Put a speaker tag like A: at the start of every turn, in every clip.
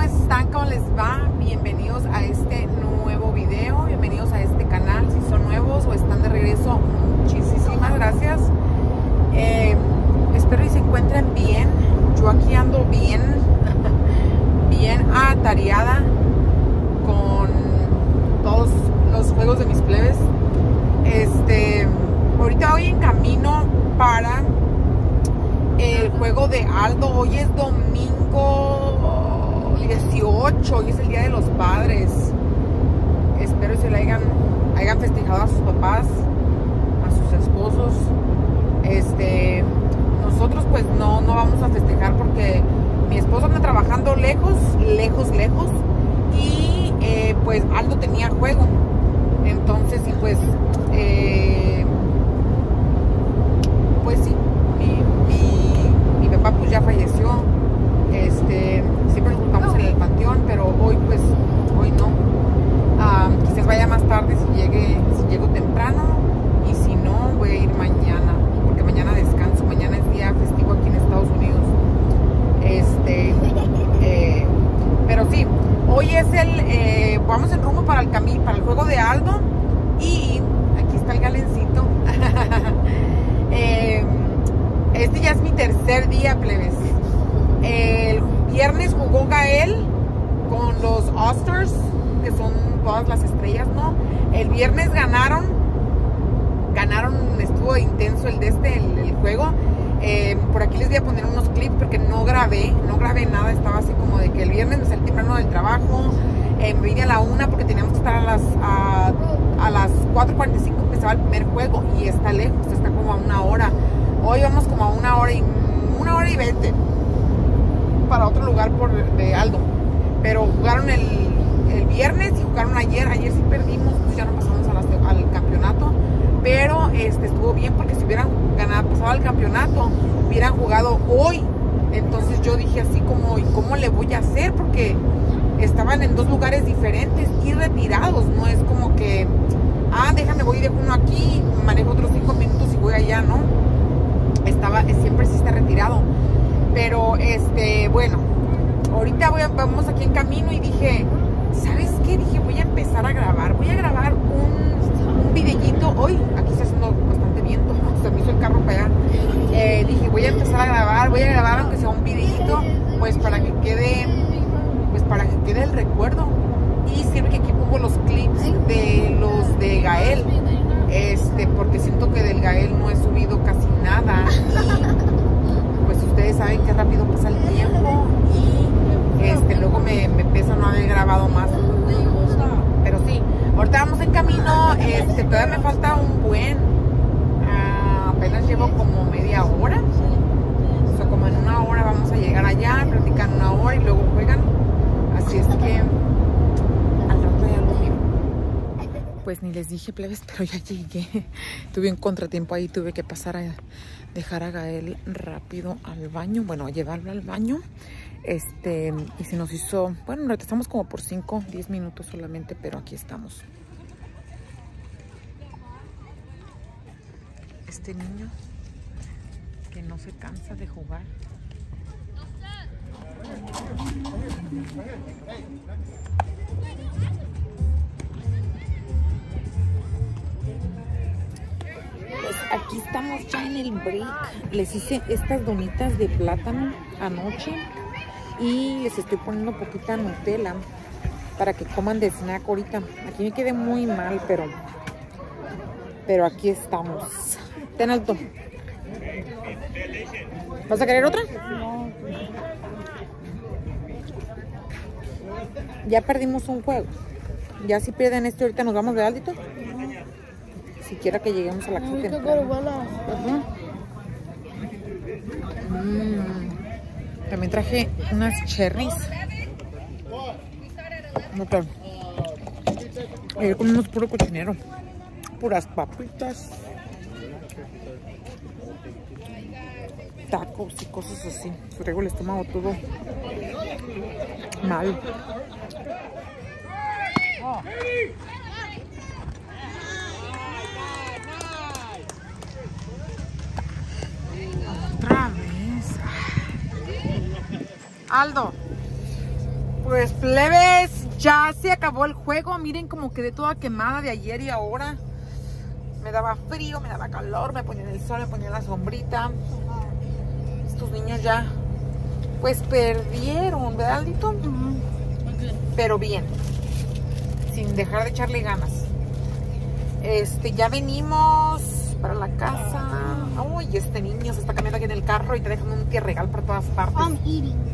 A: ¿cómo están? ¿Cómo les va? Bienvenidos a este nuevo video, bienvenidos a este canal, si son nuevos o están de regreso, muchísimas gracias. Eh, espero y se encuentren bien, yo aquí ando bien, bien atareada con todos los juegos de mis plebes. Este, ahorita voy en camino para el juego de Aldo, hoy es domingo 18, hoy es el Día de los Padres. Espero que se le hayan, hayan festejado a sus a sus esposos. Este, nosotros pues no, no vamos a festejar porque mi esposo anda trabajando lejos, lejos, lejos. Y eh, pues Aldo tenía juego. Entonces, y pues, eh, pues sí, mi, mi, mi papá pues ya falleció. Este, siempre nos juntamos en el panteón, pero hoy pues, hoy no. Ah, quizás vaya más tarde si llegue, si llego temprano y si no, voy a ir mañana, porque mañana descanso, mañana es día festivo aquí en Estados Unidos. Este, eh, pero sí, hoy es el, eh, vamos en rumbo para el camino, para el juego de Aldo y aquí está el galencito. eh, este ya es mi tercer día, plebes. El viernes jugó Gael con los Osters, que son todas las estrellas, ¿no? El viernes ganaron, ganaron, estuvo intenso el de este, el juego. Eh, por aquí les voy a poner unos clips porque no grabé, no grabé nada, estaba así como de que el viernes me salí temprano del trabajo, eh, me vine a la una porque teníamos que estar a las, a, a las 4.45 empezaba el primer juego y está lejos, está como a una hora. Hoy vamos como a una hora y una hora y veinte para otro lugar por de Aldo. Pero jugaron el, el viernes y jugaron ayer. Ayer sí perdimos, pues ya no pasamos al campeonato. Pero este estuvo bien porque si hubieran ganado, pasado al campeonato, hubieran jugado hoy. Entonces yo dije así como, ¿y cómo le voy a hacer? Porque estaban en dos lugares diferentes y retirados. No es como que, ah, déjame, voy y dejo uno aquí, manejo otros cinco minutos y voy allá, ¿no? Estaba, siempre sí está retirado. Pero, este, bueno, ahorita voy a, vamos aquí en camino y dije, ¿sabes qué? Dije, voy a empezar a grabar. Voy a grabar un videíto. Hoy, aquí está haciendo bastante viento, se me hizo el carro para allá. Eh, dije, voy a empezar a grabar, voy a grabar aunque sea un videíto, pues para que quede, pues para que quede el recuerdo. Y sirve que aquí pongo los clips de los de Gael. Este, porque siento que del Gael no he subido casi nada. Y pues ustedes saben que rápido pasa el tiempo y este luego me, me pesa no haber grabado más ahorita vamos en camino este todavía me falta un buen ah, apenas llevo como media hora. O sea como en una hora vamos a llegar allá platican una hora y luego juegan. Así es que al rato ya lo miro pues ni les dije plebes pero ya llegué. Tuve un contratiempo ahí tuve que pasar a dejar a Gael rápido al baño, bueno, a llevarlo al baño. Este, y se nos hizo, bueno, regresamos como por 5, 10 minutos solamente, pero aquí estamos. Este niño que no se cansa de jugar. Pues aquí estamos ya en el break. Les hice estas donitas de plátano anoche y les estoy poniendo poquita Nutella para que coman de snack ahorita. Aquí me quedé muy mal, pero pero aquí estamos. Ten alto. ¿Vas a querer otra? Ya perdimos un juego. Ya si pierden este ahorita nos vamos de aldito siquiera que lleguemos a la casa temprano. Uh -huh. mm. También traje unas cherries. No, claro. Ayer comimos puro cochinero. Puras papitas. Tacos y cosas así. Traigo el estómago todo mal. Oh. Aldo, Pues plebes, ya se acabó el juego. Miren como quedé toda quemada de ayer y ahora. Me daba frío, me daba calor, me ponía en el sol, me ponía en la sombrita. Estos niños ya, pues perdieron, ¿verdad, Aldito? Pero bien, sin dejar de echarle ganas. Este, ya venimos para la casa. Uy, este niño se está cambiando aquí en el carro y te dejan un regal por todas partes.
B: I'm eating.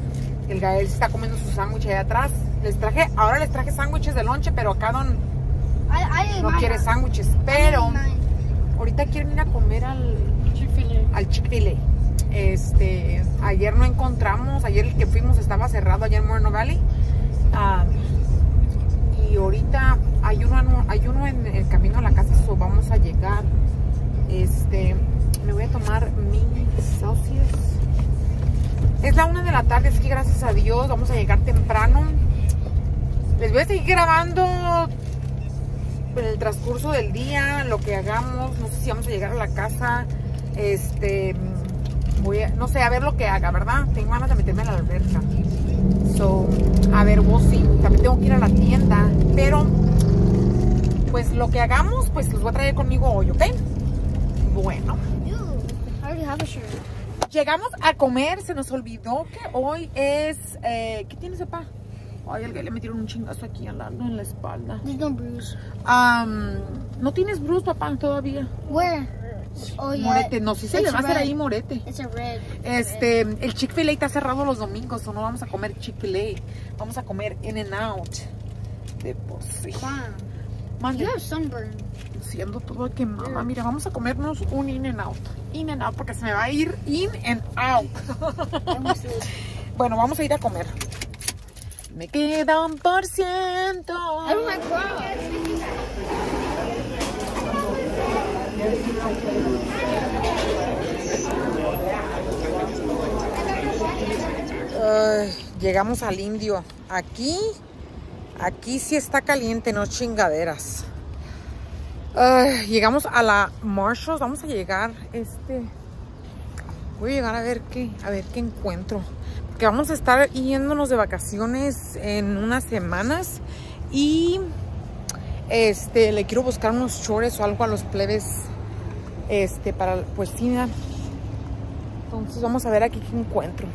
A: El Gael se está comiendo su sándwich allá atrás. Les traje, ahora les traje sándwiches de lonche, pero acá Don
B: I, I ate
A: no quiere sándwiches. Pero ahorita quieren ir a comer al, al Chick-fil-A. Este, ayer no encontramos, ayer el que fuimos estaba cerrado allá en Moreno Valley. Ah, y ahorita hay uno, hay uno en el camino a la casa, so vamos a llegar. Este, me voy a tomar mi Celsius. Es la una de la tarde, así que gracias a Dios vamos a llegar temprano. Les voy a seguir grabando en el transcurso del día, lo que hagamos, no sé si vamos a llegar a la casa, este, voy a, no sé, a ver lo que haga, ¿verdad? Tengo ganas de meterme a la alberca. So, a ver, vos sí, también tengo que ir a la tienda, pero, pues lo que hagamos, pues los voy a traer conmigo hoy, ¿ok? Bueno, llegamos a comer, se nos olvidó que hoy es, eh, ¿qué tienes, papá? Ay, al que le metieron un chingazo aquí al lado, en la espalda.
B: There's no bruise.
A: Am, ¿No tienes bruce, papá, todavía?
B: Where? Oh yeah.
A: Morete, no, si se le
B: It's
A: va a hacer ahí morete.
B: It's a red.
A: Este, el Chick-fil-A está cerrado los domingos, o no vamos a comer Chick-fil-A. Vamos a comer In-N-Out. De por sí. Mande,
B: you have sunburn.
A: siendo todo quemada. Mira, vamos a comernos un In-N-Out. In-N-Out, porque se me va a ir in and out.
B: I wish it was-
A: bueno, vamos a ir a comer. Me queda un por ciento. Llegamos al indio. Aquí, aquí sí está caliente, no chingaderas. Llegamos a la Marshalls. Vamos a llegar, este. Voy a llegar a ver qué, a ver qué encuentro. Porque vamos a estar yéndonos de vacaciones en unas semanas y este le quiero buscar unos chores o algo a los plebes. Este, para, pues mira. Entonces vamos a ver aquí qué encuentro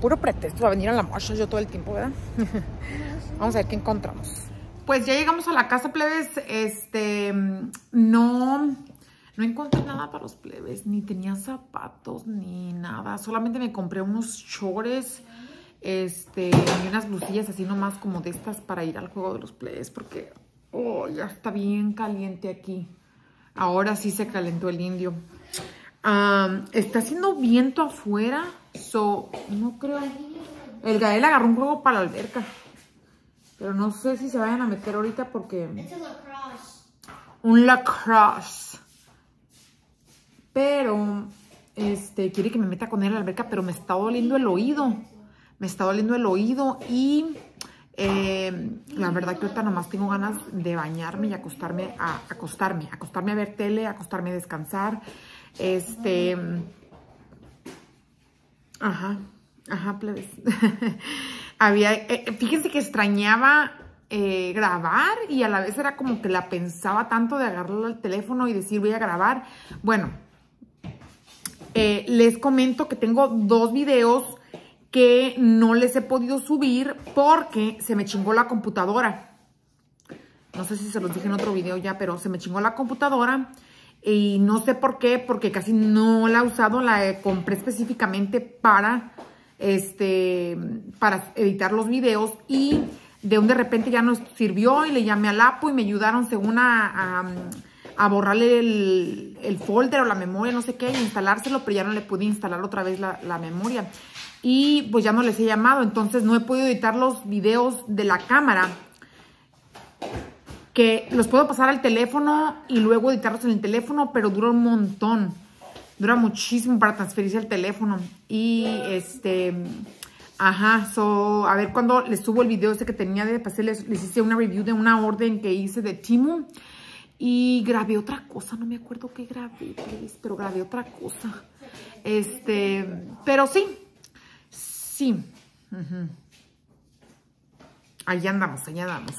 A: puro pretexto a venir a la Marshall yo todo el tiempo, ¿verdad? Vamos a ver qué encontramos. Pues ya llegamos a la casa, plebes. Este, no, no encontré nada para los plebes. Ni tenía zapatos, ni nada. Solamente me compré unos chores, este, y unas blusillas así nomás como de estas para ir al juego de los plebes. Porque, oh, ya está bien caliente aquí. Ahora sí se calentó el indio. Está haciendo viento afuera, so no creo. El Gael agarró un juego para la alberca, pero no sé si se vayan a meter ahorita porque un lacrosse. Pero este quiere que me meta con él a la alberca, pero me está doliendo el oído. Me está doliendo el oído y eh, la verdad que ahorita nomás tengo ganas de bañarme y acostarme a acostarme, acostarme a ver tele, acostarme a descansar. Este Ajá, ajá, plebes. Había, eh, fíjense que extrañaba eh, grabar y a la vez era como que la pensaba tanto de agarrarlo al teléfono y decir voy a grabar. Bueno, eh, les comento que tengo dos videos que no les he podido subir porque se me chingó la computadora. No sé si se los dije en otro video ya, pero se me chingó la computadora. Y no sé por qué, porque casi no la he usado, la compré específicamente para, este, para editar los videos y de un de repente ya nos sirvió y le llamé al Apo y me ayudaron según a, a borrarle el, el folder o la memoria, no sé qué, y instalárselo, pero ya no le pude instalar otra vez la, la memoria. Y pues ya no les he llamado, entonces no he podido editar los videos de la cámara que los puedo pasar al teléfono y luego editarlos en el teléfono, pero dura un montón. Dura muchísimo para transferirse al teléfono. Y este, ajá, so, a ver cuando les subo el video ese que tenía de pasar, les, les hice una review de una orden que hice de Timu. Y grabé otra cosa, no me acuerdo qué grabé, pero grabé otra cosa. Este, pero sí, sí. Ahí andamos, allá andamos.